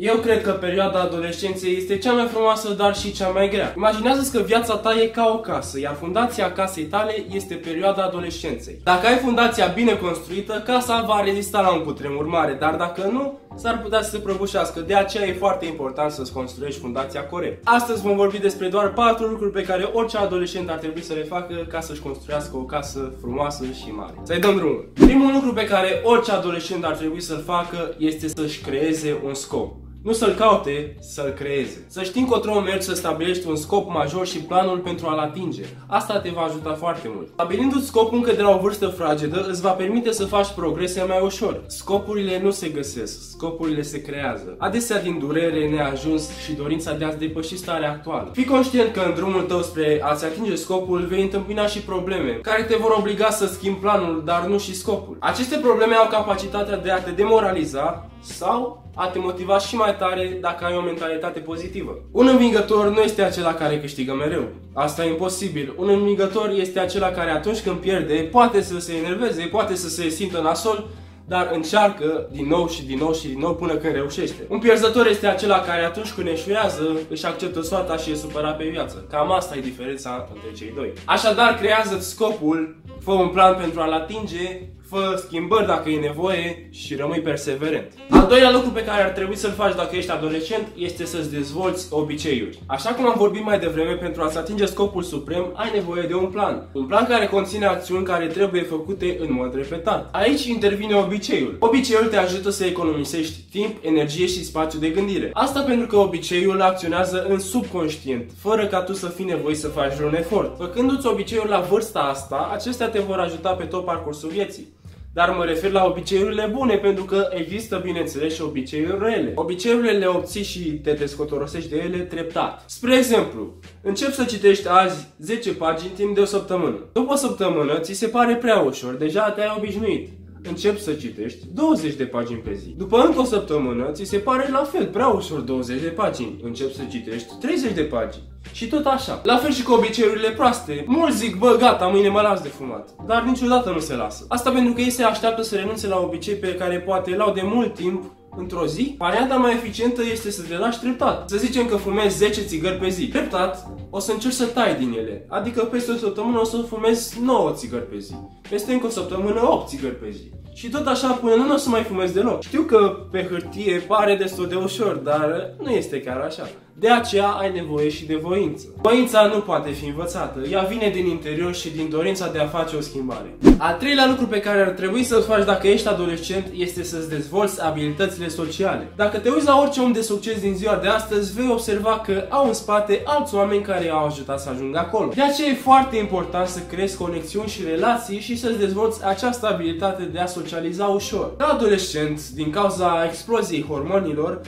Eu cred că perioada adolescenței este cea mai frumoasă, dar și cea mai grea. Imaginează că viața ta e ca o casă, iar fundația casei tale este perioada adolescenței. Dacă ai fundația bine construită, casa va rezista la un cutremur mare, dar dacă nu, s-ar putea să se prăbușească. De aceea e foarte important să-ți construiești fundația corect. Astăzi vom vorbi despre doar patru lucruri pe care orice adolescent ar trebui să le facă ca să-și construiască o casă frumoasă și mare. Să-i dăm drumul. Primul lucru pe care orice adolescent ar trebui să-l facă este să-și creeze un scop. Nu să-l caute, să-l creeze. Să știi încotro mergi să stabilești un scop major și planul pentru a-l atinge. Asta te va ajuta foarte mult. Stabilindu-ți scopul încă de la o vârstă fragedă, îți va permite să faci progrese mai ușor. Scopurile nu se găsesc, scopurile se creează. Adesea din durere, neajuns și dorința de a-ți depăși starea actuală. Fii conștient că în drumul tău spre a-ți atinge scopul vei întâmpina și probleme, care te vor obliga să schimbi planul, dar nu și scopul. Aceste probleme au capacitatea de a te demoraliza sau a te motiva și mai tare dacă ai o mentalitate pozitivă. Un învingător nu este acela care câștigă mereu. Asta e imposibil. Un învingător este acela care atunci când pierde poate să se enerveze, poate să se simtă nasol, dar încearcă din nou și din nou și din nou până când reușește. Un pierzător este acela care atunci când eșuează își acceptă soarta și e supărat pe viață. Cam asta e diferența între cei doi. Așadar, creează scopul, fă un plan pentru a-l atinge fă schimbări dacă e nevoie și rămâi perseverent. Al doilea lucru pe care ar trebui să-l faci dacă ești adolescent este să-ți dezvolți obiceiuri. Așa cum am vorbit mai devreme, pentru a-ți atinge scopul suprem, ai nevoie de un plan. Un plan care conține acțiuni care trebuie făcute în mod repetat. Aici intervine obiceiul. Obiceiul te ajută să economisești timp, energie și spațiu de gândire. Asta pentru că obiceiul acționează în subconștient, fără ca tu să fii nevoie să faci vreun efort. Făcându-ți obiceiul la vârsta asta, acestea te vor ajuta pe tot parcursul vieții. Dar mă refer la obiceiurile bune, pentru că există, bineînțeles, și obiceiuri rele. Obiceiurile le obții și te descotorosești de ele treptat. Spre exemplu, încep să citești azi 10 pagini timp de o săptămână. După o săptămână, ți se pare prea ușor, deja te-ai obișnuit încep să citești 20 de pagini pe zi. După încă o săptămână, ți se pare la fel, prea ușor 20 de pagini. Încep să citești 30 de pagini. Și tot așa. La fel și cu obiceiurile proaste. Mulți zic, bă, gata, mâine mă las de fumat. Dar niciodată nu se lasă. Asta pentru că ei se așteaptă să renunțe la obicei pe care poate l-au de mult timp într-o zi, varianta mai eficientă este să le lași treptat. Să zicem că fumezi 10 țigări pe zi. Treptat, o să încerci să tai din ele. Adică peste o săptămână o să fumezi 9 țigări pe zi. Peste încă o săptămână 8 țigări pe zi. Și tot așa până nu o să mai fumezi deloc. Știu că pe hârtie pare destul de ușor, dar nu este chiar așa. De aceea ai nevoie și de voință. Voința nu poate fi învățată, ea vine din interior și din dorința de a face o schimbare. Al treilea lucru pe care ar trebui să-l faci dacă ești adolescent este să-ți dezvolți abilitățile sociale. Dacă te uiți la orice om de succes din ziua de astăzi, vei observa că au în spate alți oameni care i-au ajutat să ajungă acolo. De aceea e foarte important să creezi conexiuni și relații și să-ți dezvolți această abilitate de a socializa ușor. Ca adolescent, din cauza exploziei hormonilor,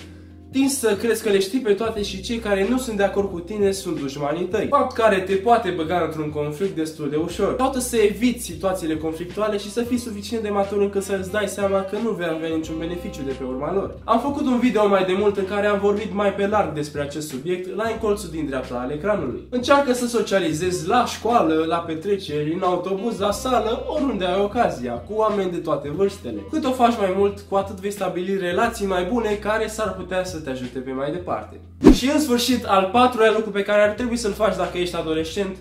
Tin să crezi că le știi pe toate și cei care nu sunt de acord cu tine sunt dușmanii tăi. Fapt care te poate băga într-un conflict destul de ușor. Caută să eviți situațiile conflictuale și să fii suficient de matur încât să-ți dai seama că nu vei avea niciun beneficiu de pe urma lor. Am făcut un video mai de mult în care am vorbit mai pe larg despre acest subiect la încolțul din dreapta al ecranului. Încearcă să socializezi la școală, la petreceri, în autobuz, la sală, oriunde ai ocazia, cu oameni de toate vârstele. Cât o faci mai mult, cu atât vei stabili relații mai bune care s-ar putea să te ajute pe mai departe. Și în sfârșit, al patrulea lucru pe care ar trebui să-l faci dacă ești adolescent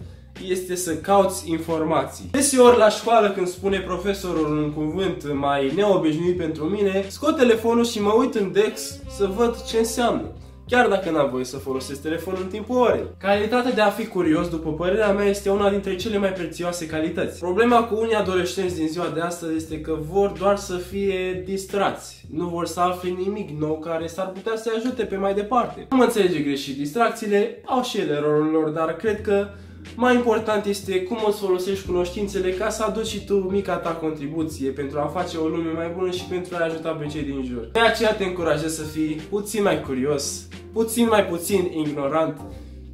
este să cauți informații. Deseori la școală când spune profesorul un cuvânt mai neobișnuit pentru mine, scot telefonul și mă uit în Dex să văd ce înseamnă chiar dacă n-am voie să folosesc telefonul în timpul orei. Calitatea de a fi curios, după părerea mea, este una dintre cele mai prețioase calități. Problema cu unii adolescenți din ziua de astăzi este că vor doar să fie distrați. Nu vor să afle nimic nou care s-ar putea să ajute pe mai departe. Nu mă înțelege greșit, distracțiile au și ele rolul lor, dar cred că mai important este cum îți folosești cunoștințele ca să aduci și tu mica ta contribuție pentru a face o lume mai bună și pentru a ajuta pe cei din jur. De aceea te încurajez să fii puțin mai curios, puțin mai puțin ignorant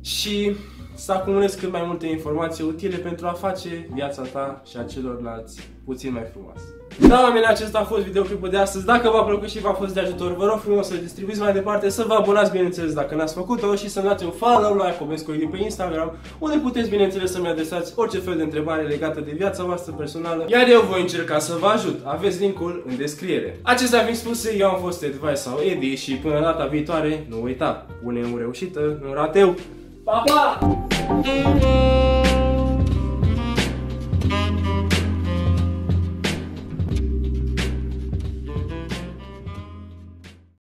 și să acumulezi cât mai multe informații utile pentru a face viața ta și a celorlalți puțin mai frumoasă. Da, oameni, acesta a fost videoclipul de astăzi. Dacă v-a plăcut și v-a fost de ajutor, vă rog frumos să distribuiți mai departe, să vă abonați, bineînțeles, dacă n-ați făcut-o și să-mi dați un follow la Iacobescu pe Instagram, unde puteți, bineînțeles, să-mi adresați orice fel de întrebare legată de viața voastră personală, iar eu voi încerca să vă ajut. Aveți linkul în descriere. Acestea fiind spuse, eu am fost Advice sau Edi și până data viitoare, nu uita, pune un reușită, un rateu. Pa, pa!